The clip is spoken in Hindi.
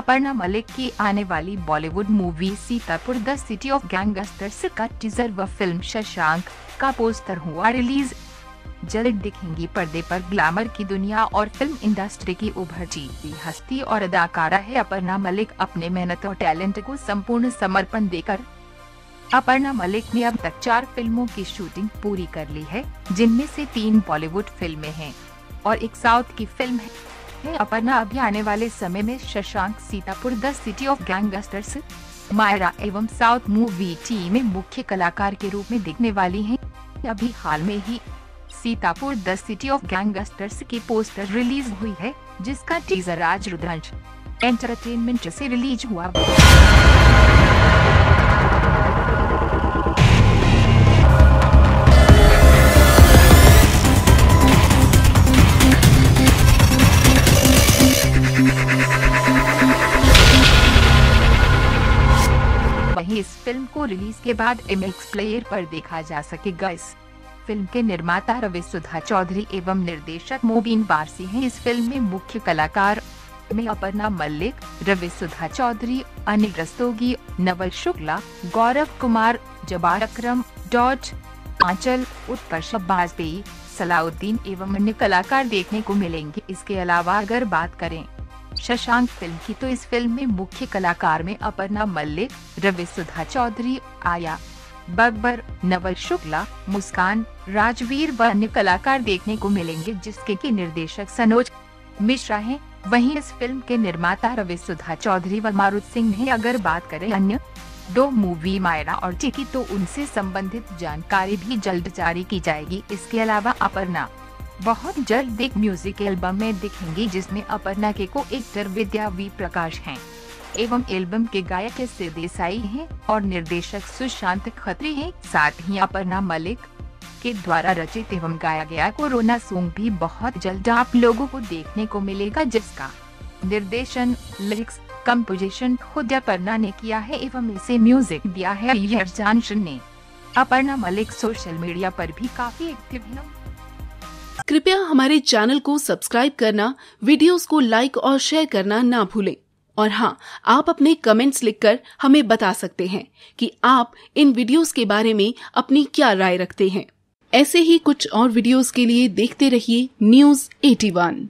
अपर्णा मलिक की आने वाली Bollywood movie Sitapur the city of gangsters का टीजर व फ़िल्म शशांक का पोस्टर हुआ रिलीज़। जल्द दिखेंगी पर्दे पर ग्लैमर की दुनिया और फ़िल्म इंडस्ट्री की उभरती हुई हस्ती और अदाकारा है अपर्णा मलिक अपने मेहनत और टैलेंट को संपूर्ण समर्पण देकर। अपर्णा मलिक ने अब तक चार फ़िल्मों की शूटिंग पूरी कर ली है, जिनमें से तीन बॉलीवुड फ़िल्में हैं और एक साउथ की फ़िल्म है। है अपर्णा अभी आने वाले समय में Shashank Sitapur, the city of gangsters, Myra एवं साउथ मूवी टी में मुख्य कलाकार के रूप में दिखने वाली हैं। अभी हाल में ही Sitapur, the city of gangsters की पोस्टर रिलीज़ हुई है, जिसका टीजर आज रुद्रंश एंटरटेनमेंट से रिलीज़ हुआ फ़िल्म को रिलीज़ के बाद एमएक्स प्लेयर पर देखा जा सकेगा। इस फ़िल्म के निर्माता रवि सुधा चौधरी एवं निर्देशक मोबीन बारसी हैं। इस फ़िल्म में मुख्य कलाकार में अपर्णा मल्लिक रवि सुधा चौधरी, अनिल रस्तोगी, नवल शुक्ला, गौरव कुमार, जबार अक्रम डॉट आंचल, उत्कर्ष वाजपेयी सलाउद्दीन एवं अन्य कलाकार देखने को मिलेंगे। इसके अलावा अगर बात करें शशांक फ़िल्म की तो इस फ़िल्म में मुख्य कलाकार में अपर्णा मल्लिक रवि सुधा चौधरी, आया बब्बर, नवल शुक्ला, मुस्कान, राजवीर व अन्य कलाकार देखने को मिलेंगे, जिसके की निर्देशक सनोज मिश्रा हैं। वहीं इस फ़िल्म के निर्माता रवि सुधा चौधरी व मारुत सिंह हैं। अगर बात करें अन्य दो मूवी, मायरा और टिकी तो उनसे संबंधित जानकारी भी जल्द जारी की जाएगी। इसके अलावा अपर्णा बहुत जल्द एक म्यूज़िक एल्बम में दिखेंगी जिसमें अपर्णा के को एक्टर विद्या वी प्रकाश हैं। एवं एल्बम के गायक एस देसाई हैं और निर्देशक सुशांत खत्री हैं। साथ ही अपर्णा मलिक के द्वारा रचित एवं गाया गया कोरोना सॉन्ग भी बहुत जल्द आप लोगों को देखने को मिलेगा, जिसका निर्देशन, लिरिक्स कंपोजिशन खुद अपर्णा ने किया है एवं इसे म्यूज़िक दिया है। ने अपर्णा मलिक सोशल मीडिया पर भी काफ़ी एक्टिव है। कृपया हमारे चैनल को सब्सक्राइब करना, वीडियोस को लाइक और शेयर करना ना भूलें। और हाँ आप अपने कमेंट्स लिखकर हमें बता सकते हैं कि आप इन वीडियोस के बारे में अपनी क्या राय रखते हैं। ऐसे ही कुछ और वीडियोस के लिए देखते रहिए न्यूज़ 81